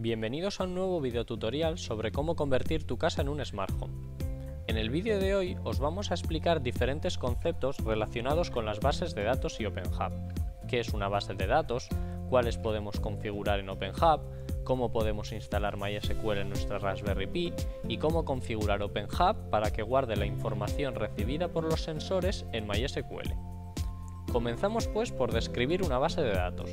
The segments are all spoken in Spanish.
Bienvenidos a un nuevo videotutorial sobre cómo convertir tu casa en un Smart Home. En el vídeo de hoy os vamos a explicar diferentes conceptos relacionados con las bases de datos y OpenHub. ¿Qué es una base de datos? ¿Cuáles podemos configurar en OpenHub? ¿Cómo podemos instalar MySQL en nuestra Raspberry Pi? Y cómo configurar OpenHub para que guarde la información recibida por los sensores en MySQL. Comenzamos pues por describir una base de datos.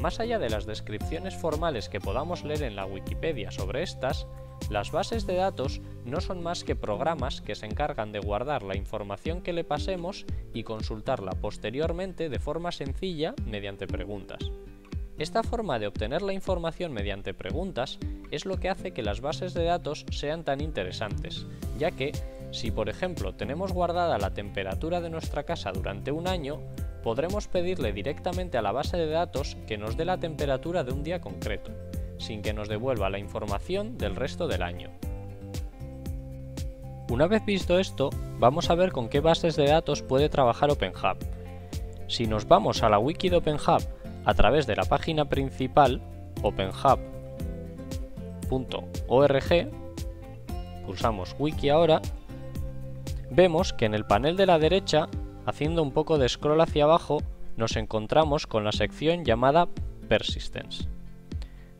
Más allá de las descripciones formales que podamos leer en la Wikipedia sobre estas, las bases de datos no son más que programas que se encargan de guardar la información que le pasemos y consultarla posteriormente de forma sencilla mediante preguntas. Esta forma de obtener la información mediante preguntas es lo que hace que las bases de datos sean tan interesantes, ya que, si por ejemplo tenemos guardada la temperatura de nuestra casa durante un año, podremos pedirle directamente a la base de datos que nos dé la temperatura de un día concreto, sin que nos devuelva la información del resto del año. Una vez visto esto, vamos a ver con qué bases de datos puede trabajar OpenHub. Si nos vamos a la wiki de OpenHub a través de la página principal, openhub.org, pulsamos wiki ahora, vemos que en el panel de la derecha Haciendo un poco de scroll hacia abajo, nos encontramos con la sección llamada Persistence.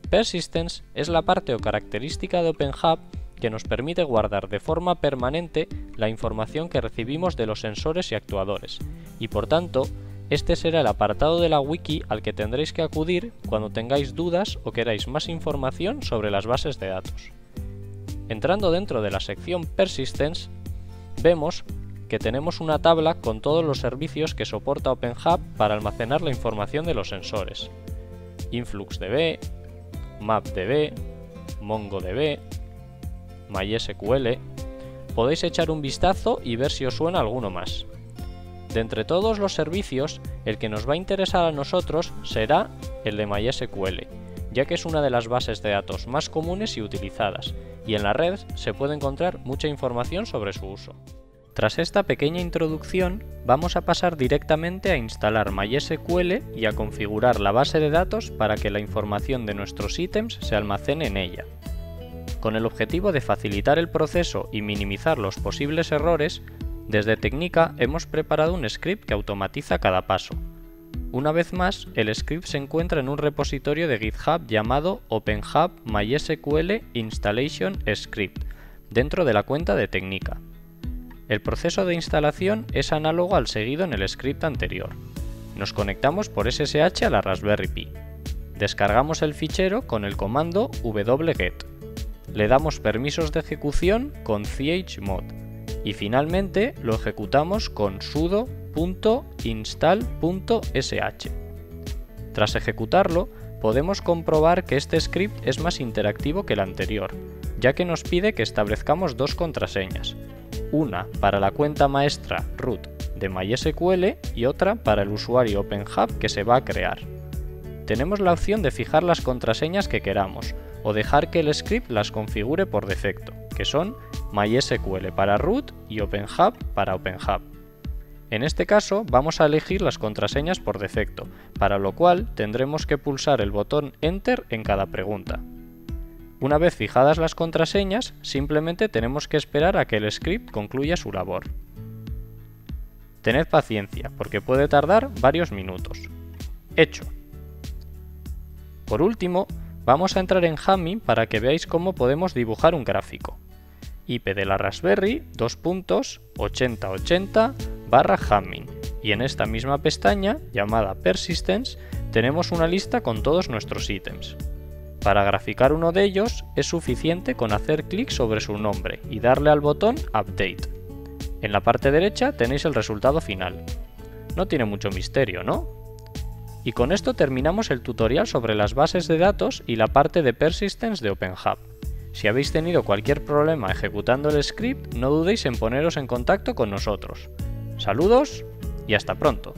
Persistence es la parte o característica de OpenHub que nos permite guardar de forma permanente la información que recibimos de los sensores y actuadores, y por tanto, este será el apartado de la wiki al que tendréis que acudir cuando tengáis dudas o queráis más información sobre las bases de datos. Entrando dentro de la sección Persistence, vemos que tenemos una tabla con todos los servicios que soporta OpenHub para almacenar la información de los sensores. InfluxDB, MapDB, MongoDB, MySQL. Podéis echar un vistazo y ver si os suena alguno más. De entre todos los servicios, el que nos va a interesar a nosotros será el de MySQL, ya que es una de las bases de datos más comunes y utilizadas, y en la red se puede encontrar mucha información sobre su uso. Tras esta pequeña introducción, vamos a pasar directamente a instalar MySQL y a configurar la base de datos para que la información de nuestros ítems se almacene en ella. Con el objetivo de facilitar el proceso y minimizar los posibles errores, desde Tecnica hemos preparado un script que automatiza cada paso. Una vez más, el script se encuentra en un repositorio de GitHub llamado OpenHub MySQL Installation Script, dentro de la cuenta de Tecnica. El proceso de instalación es análogo al seguido en el script anterior. Nos conectamos por SSH a la Raspberry Pi. Descargamos el fichero con el comando wget. Le damos permisos de ejecución con chmod y finalmente lo ejecutamos con sudo.install.sh. Tras ejecutarlo, podemos comprobar que este script es más interactivo que el anterior, ya que nos pide que establezcamos dos contraseñas, una para la cuenta maestra root de MySQL y otra para el usuario OpenHub que se va a crear. Tenemos la opción de fijar las contraseñas que queramos o dejar que el script las configure por defecto, que son MySQL para root y OpenHub para OpenHub. En este caso vamos a elegir las contraseñas por defecto, para lo cual tendremos que pulsar el botón Enter en cada pregunta. Una vez fijadas las contraseñas, simplemente tenemos que esperar a que el script concluya su labor. Tened paciencia, porque puede tardar varios minutos. Hecho. Por último, vamos a entrar en Hammy para que veáis cómo podemos dibujar un gráfico. IP de la Raspberry 2.8080 barra Hamming y en esta misma pestaña, llamada Persistence, tenemos una lista con todos nuestros ítems. Para graficar uno de ellos es suficiente con hacer clic sobre su nombre y darle al botón Update. En la parte derecha tenéis el resultado final. No tiene mucho misterio, ¿no? Y con esto terminamos el tutorial sobre las bases de datos y la parte de Persistence de OpenHub. Si habéis tenido cualquier problema ejecutando el script, no dudéis en poneros en contacto con nosotros. Saludos y hasta pronto.